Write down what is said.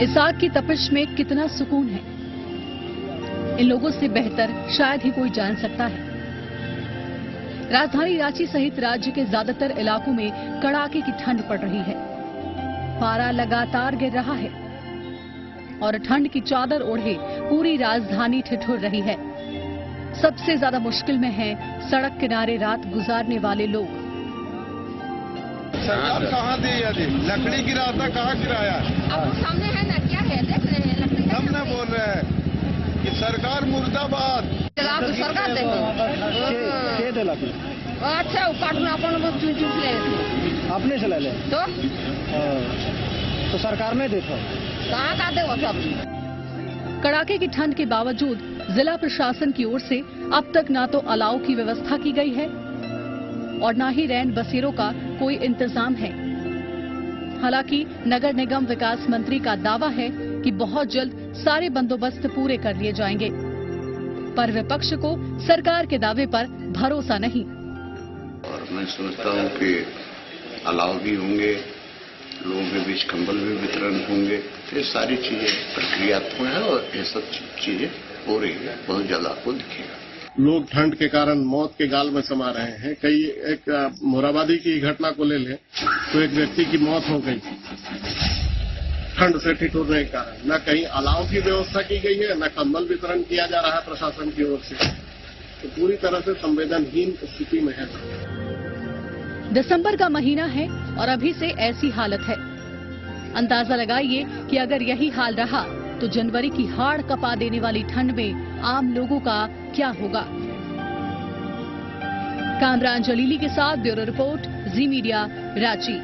इस आग की तपिश में कितना सुकून है। इन लोगों से बेहतर शायद ही कोई जान सकता है। राजधानी रांची सहित राज्य के ज़्यादातर इलाकों में कड़ाके की ठंड पड़ रही है। पारा लगातार गिर रहा है और ठंड की चादर ओढ़े पूरी राजधानी ठिठुर रही है। सबसे ज़्यादा मुश्किल में है सड़क किनारे रात गुजारने वाले लोग। सरकार कहाँ दी यदि? लकड़ी गिरा था कहाँ गिराया सामने हैं न बोल रहे हैं कि सरकार मुर्दाबाद। सरकार दे के अच्छा अपन चुन चुन ले अपने तो? हाँ। तो सरकार नहीं देता कहाँ का दे सब? कड़ाके की ठंड के बावजूद जिला प्रशासन की ओर से अब तक ना तो अलाव की व्यवस्था की गई है और न ही रैन बसेरों का कोई इंतज़ाम है। हालाँकि नगर निगम विकास मंत्री का दावा है कि बहुत जल्द सारे बंदोबस्त पूरे कर लिए जाएँगे। पर विपक्ष को सरकार के दावे पर भरोसा नहीं। और मैं समझता हूँ कि अलाव भी होंगे लोगों के बीच कंबल भी वितरण होंगे। ये सारी चीज़ें प्रक्रियात्मक है और ये सब चीज़ें हो रही है बहुत जल्द आपको दिखेगा। लोग ठंड के कारण मौत के गाल में समा रहे हैं। कई एक मोराबादी की घटना को ले लें तो एक व्यक्ति की मौत हो गई। ठंड से ठिठुरने के कारण। न कहीं अलाव की व्यवस्था की गई है, न कंबल वितरण किया जा रहा है प्रशासन की ओर से। तो पूरी तरह से संवेदनहीन स्थिति में है। दिसंबर का महीना है और अभी से ऐसी हालत है। अंदाज़ा लगाइए कि अगर यही हाल रहा तो जनवरी की हाड़ कपा देने वाली ठंड में आम लोगों का क्या होगा? कामरान जलीली के साथ bureau report, Zee media, Ranchi.